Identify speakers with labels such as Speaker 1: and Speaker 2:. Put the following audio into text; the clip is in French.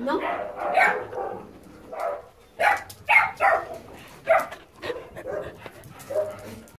Speaker 1: Non.